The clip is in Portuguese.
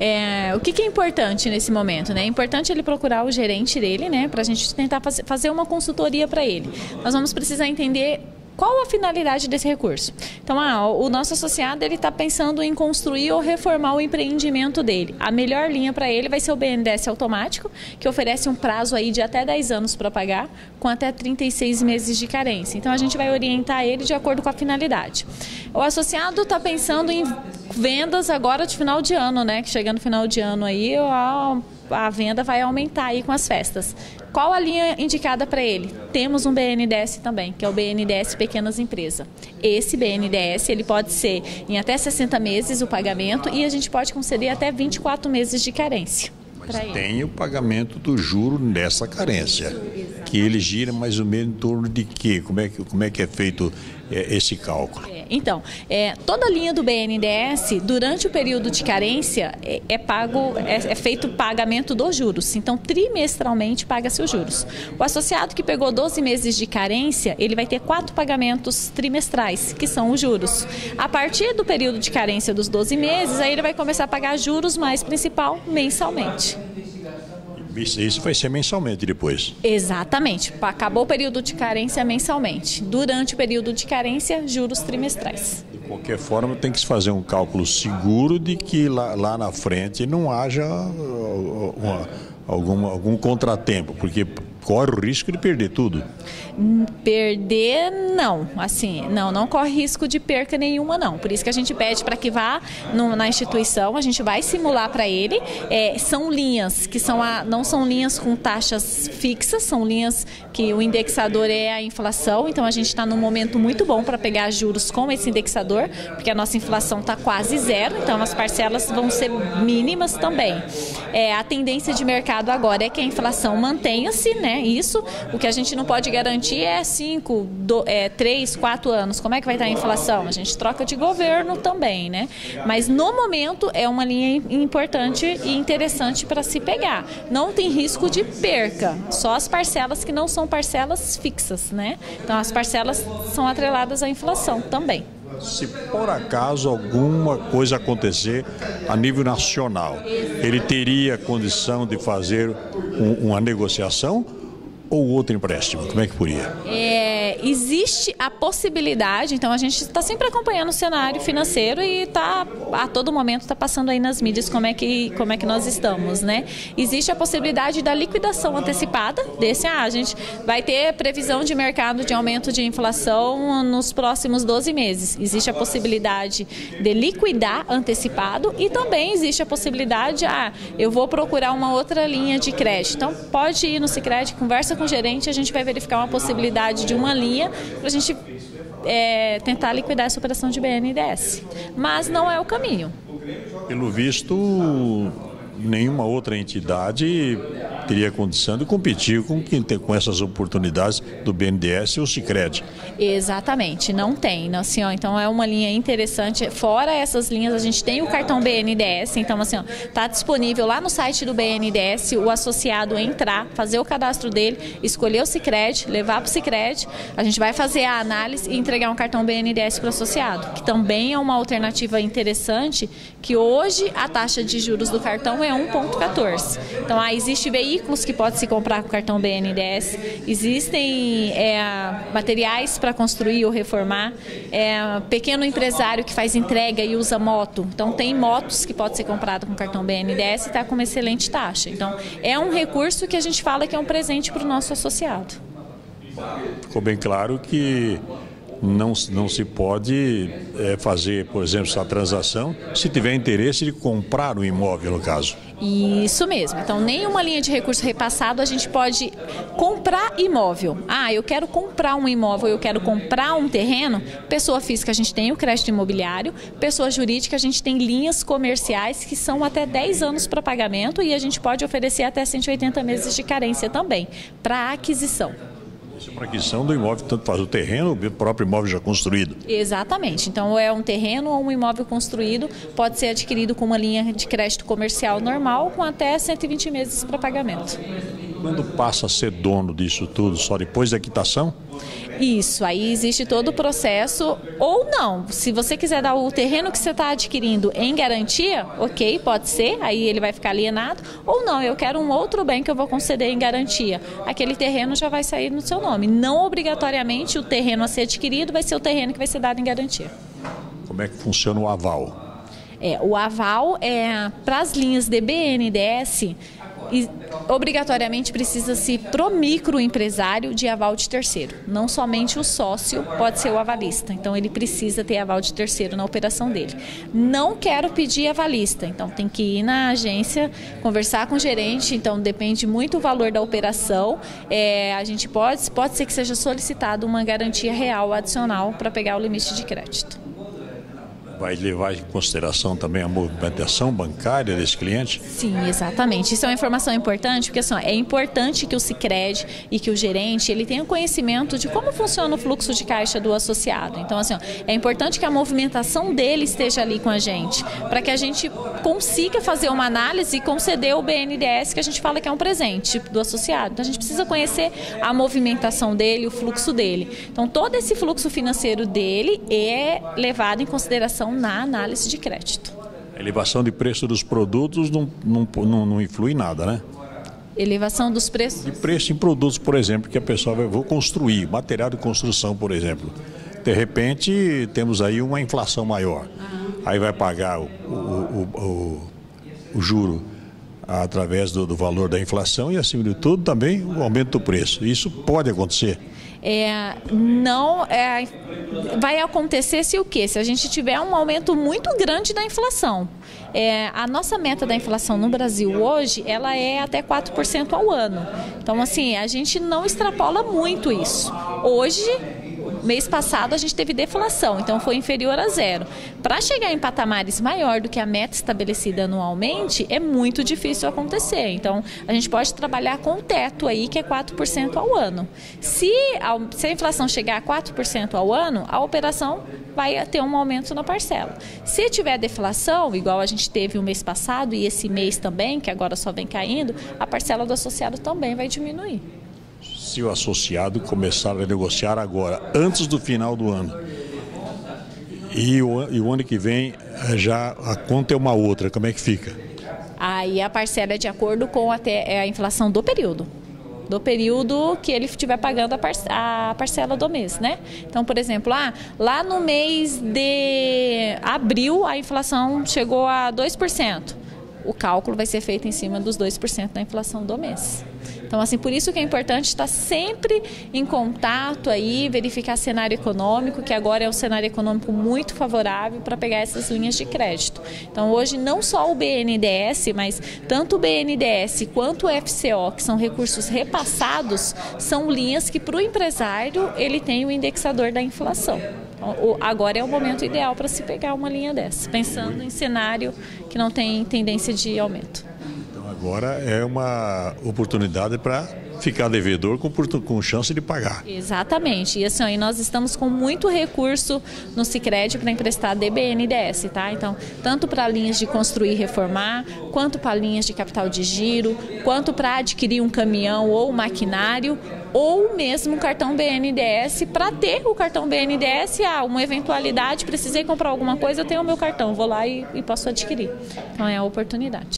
É, o que, que, é importante nesse momento? Né? É importante ele procurar o gerente dele, né, para a gente tentar fazer uma consultoria para ele. Nós vamos precisar entender qual a finalidade desse recurso? Então, ah, o nosso associado ele está pensando em construir ou reformar o empreendimento dele. A melhor linha para ele vai ser o BNDES automático, que oferece um prazo aí de até 10 anos para pagar, com até 36 meses de carência. Então, a gente vai orientar ele de acordo com a finalidade. O associado está pensando em vendas agora de final de ano, né? Que chegando final de ano aí, a, a venda vai aumentar aí com as festas. Qual a linha indicada para ele? Temos um BNDES também, que é o BNDES Pequenas Empresas. Esse BNDES ele pode ser em até 60 meses o pagamento e a gente pode conceder até 24 meses de carência. Mas tem o pagamento do juro nessa carência, que ele gira mais ou menos em torno de quê? Como é que, como é, que é feito é, esse cálculo? É, então, é, toda a linha do BNDES, durante o período de carência, é, é pago, é, é feito pagamento dos juros. Então, trimestralmente paga-se os juros. O associado que pegou 12 meses de carência, ele vai ter quatro pagamentos trimestrais, que são os juros. A partir do período de carência dos 12 meses, aí ele vai começar a pagar juros mais principal mensalmente. Isso vai ser mensalmente depois. Exatamente. Acabou o período de carência mensalmente. Durante o período de carência, juros trimestrais. De qualquer forma, tem que se fazer um cálculo seguro de que lá, lá na frente não haja uh, uma, algum, algum contratempo, porque corre o risco de perder tudo. Perder, não. Assim, não, não corre risco de perca nenhuma, não. Por isso que a gente pede para que vá no, na instituição, a gente vai simular para ele. É, são linhas que são a, não são linhas com taxas fixas, são linhas que o indexador é a inflação. Então a gente está num momento muito bom para pegar juros com esse indexador, porque a nossa inflação está quase zero, então as parcelas vão ser mínimas também. É, a tendência de mercado agora é que a inflação mantenha-se, né? Isso, o que a gente não pode garantir é 5, é, 3, 4 anos. Como é que vai estar a inflação? A gente troca de governo também, né? Mas no momento é uma linha importante e interessante para se pegar. Não tem risco de perca, só as parcelas que não são parcelas fixas, né? Então as parcelas são atreladas à inflação também. Se por acaso alguma coisa acontecer a nível nacional, ele teria condição de fazer um, uma negociação ou outro empréstimo? Como é que podia? É, existe a possibilidade, então a gente está sempre acompanhando o cenário financeiro e está a todo momento está passando aí nas mídias como é que como é que nós estamos, né? Existe a possibilidade da liquidação antecipada desse, ah, a gente vai ter previsão de mercado de aumento de inflação nos próximos 12 meses. Existe a possibilidade de liquidar antecipado e também existe a possibilidade, ah, eu vou procurar uma outra linha de crédito. Então pode ir no Sicredi, conversa com o gerente, a gente vai verificar uma possibilidade de uma linha para a gente é, tentar liquidar essa operação de BNDES. Mas não é o caminho. Pelo visto, nenhuma outra entidade teria condição de competir com quem tem com essas oportunidades do BNDES ou Sicredi. Exatamente, não tem, assim, ó, então é uma linha interessante. Fora essas linhas, a gente tem o cartão BNDES, então assim, está disponível lá no site do BNDES, o associado entrar, fazer o cadastro dele, escolher o Sicredi, levar para o Sicredi, a gente vai fazer a análise e entregar um cartão BNDES para o associado, que também é uma alternativa interessante, que hoje a taxa de juros do cartão é 1,14. Então, ah, existe veículo veículos que pode se comprar com cartão BNDES, existem é, materiais para construir ou reformar, é, pequeno empresário que faz entrega e usa moto, então tem motos que pode ser comprado com cartão BNDES e está com uma excelente taxa. Então é um recurso que a gente fala que é um presente para o nosso associado. Ficou bem claro que não, não se pode é, fazer, por exemplo, essa transação se tiver interesse de comprar o um imóvel, no caso. Isso mesmo. Então, nenhuma linha de recurso repassado a gente pode comprar imóvel. Ah, eu quero comprar um imóvel, eu quero comprar um terreno. Pessoa física, a gente tem o crédito imobiliário. Pessoa jurídica, a gente tem linhas comerciais que são até 10 anos para pagamento e a gente pode oferecer até 180 meses de carência também para aquisição. Isso é para aquisição do imóvel, tanto faz o terreno, o próprio imóvel já construído. Exatamente. Então, é um terreno ou um imóvel construído, pode ser adquirido com uma linha de crédito comercial normal, com até 120 meses para pagamento. Quando passa a ser dono disso tudo, só depois da quitação? Isso, aí existe todo o processo, ou não. Se você quiser dar o terreno que você está adquirindo em garantia, ok, pode ser, aí ele vai ficar alienado, ou não, eu quero um outro bem que eu vou conceder em garantia. Aquele terreno já vai sair no seu nome. Não obrigatoriamente o terreno a ser adquirido vai ser o terreno que vai ser dado em garantia. Como é que funciona o aval? É, o aval é para as linhas de BNDES e obrigatoriamente precisa-se pro microempresário de aval de terceiro. Não somente o sócio pode ser o avalista. Então ele precisa ter aval de terceiro na operação dele. Não quero pedir avalista. Então tem que ir na agência, conversar com o gerente. Então depende muito do valor da operação. É, a gente pode, pode ser que seja solicitado uma garantia real adicional para pegar o limite de crédito vai levar em consideração também a movimentação bancária desse cliente? Sim, exatamente. Isso é uma informação importante, porque assim, é importante que o Cicred e que o gerente ele tenha conhecimento de como funciona o fluxo de caixa do associado. Então, assim, é importante que a movimentação dele esteja ali com a gente, para que a gente consiga fazer uma análise e conceder o BNDES, que a gente fala que é um presente do associado. Então, a gente precisa conhecer a movimentação dele, o fluxo dele. Então, todo esse fluxo financeiro dele é levado em consideração na análise de crédito. A elevação de preço dos produtos não, não, não, não influi nada, né? Elevação dos preços? De preço em produtos, por exemplo, que a pessoa vai vou construir, material de construção, por exemplo. De repente, temos aí uma inflação maior. Aí vai pagar o, o, o, o, o juro através do, do, valor da inflação e, acima de tudo, também o aumento do preço. Isso pode acontecer. É, não é, vai acontecer se o quê? Se a gente tiver um aumento muito grande da inflação. É, a nossa meta da inflação no Brasil hoje, ela é até 4% ao ano. Então, assim, a gente não extrapola muito isso. Hoje, mês passado a gente teve deflação, então foi inferior a zero. Para chegar em patamares maior do que a meta estabelecida anualmente, é muito difícil acontecer. Então, a gente pode trabalhar com o teto aí, que é 4% ao ano. Se a, inflação chegar a 4% ao ano, a operação vai ter um aumento na parcela. Se tiver deflação, igual a gente teve o mês passado e esse mês também, que agora só vem caindo, a parcela do associado também vai diminuir se o associado começar a negociar agora, antes do final do ano, e o, e o ano que vem eh, já a conta é uma outra, como é que fica? Aí a parcela é de acordo com até é a inflação do período do período que ele estiver pagando a, parcela do mês, né? Então, por exemplo, ah, lá no mês de abril a inflação chegou a 2%. O cálculo vai ser feito em cima dos 2% da inflação do mês. Então, assim, por isso que é importante estar sempre em contato aí, verificar cenário econômico, que agora é um cenário econômico muito favorável para pegar essas linhas de crédito. Então, hoje não só o BNDES, mas tanto o BNDES quanto o FCO, que são recursos repassados, são linhas que para o empresário ele tem o indexador da inflação. Então, agora é o momento ideal para se pegar uma linha dessa, pensando em cenário que não tem tendência de aumento. Agora é uma oportunidade para ficar devedor com, com chance de pagar. Exatamente. E assim, aí nós estamos com muito recurso no Sicredi para emprestar DBNDS, tá? Então, tanto para linhas de construir e reformar, quanto para linhas de capital de giro, quanto para adquirir um caminhão ou maquinário, ou mesmo cartão BNDS para ter o cartão BNDS, ah, uma eventualidade, precisei comprar alguma coisa, eu tenho o meu cartão, vou lá e, e posso adquirir. Então é a oportunidade.